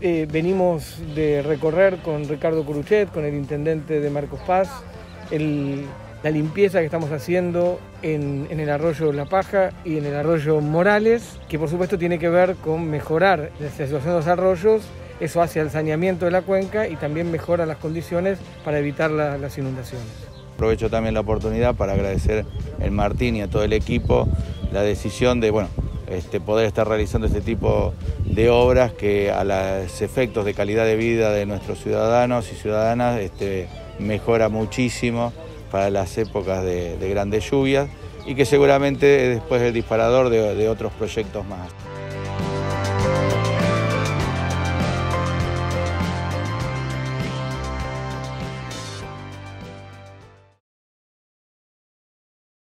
eh, venimos de recorrer con Ricardo Curuchet, con el intendente de Marcos Paz, la limpieza que estamos haciendo en, el arroyo La Paja y en el arroyo Morales, que por supuesto tiene que ver con mejorar la situación de los arroyos eso hace el saneamiento de la cuenca y también mejora las condiciones para evitar las inundaciones. Aprovecho también la oportunidad para agradecer al Martín y a todo el equipo la decisión de bueno, este, poder estar realizando este tipo de obras que a los efectos de calidad de vida de nuestros ciudadanos y ciudadanas este, mejora muchísimo para las épocas de, grandes lluvias y que seguramente después el disparador de otros proyectos más.